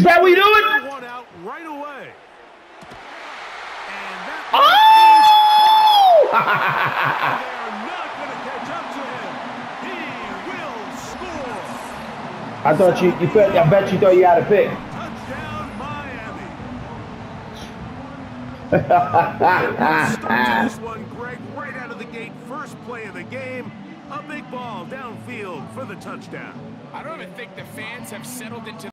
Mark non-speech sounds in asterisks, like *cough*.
Is that what you doing? One out right away. And that Oh! *laughs* catch up to him. He will score. I thought you, you bet! I bet you thought you had a pick. Touchdown, Miami. *laughs* This one, Greg, right out of the gate. First play of the game. A big ball downfield for the touchdown. I don't even think the fans have settled into